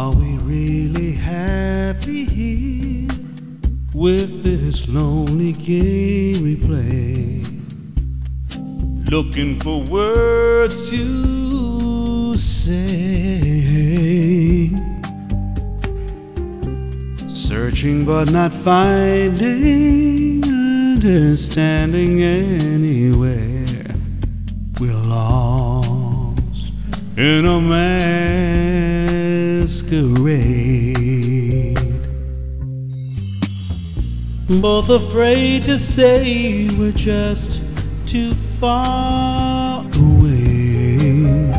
Are we really happy here with this lonely game we play? Looking for words to say. Searching but not finding understanding anywhere. We're lost in a man masquerade. Both afraid to say we're just too far away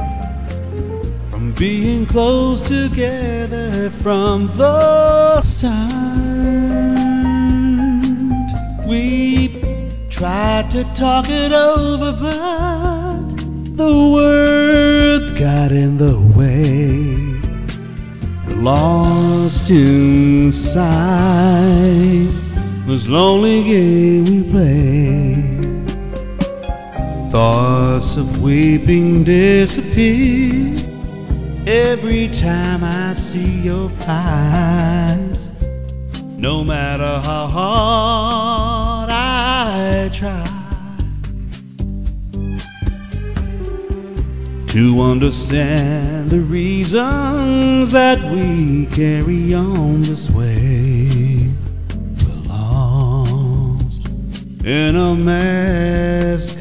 from being close together from the start. We tried to talk it over, but the words got in the way. Lost inside this lonely game we play. Thoughts of weeping disappear every time I see your eyes. No matter how hard I try to understand the reasons that we carry on this way. We're lost in a masquerade.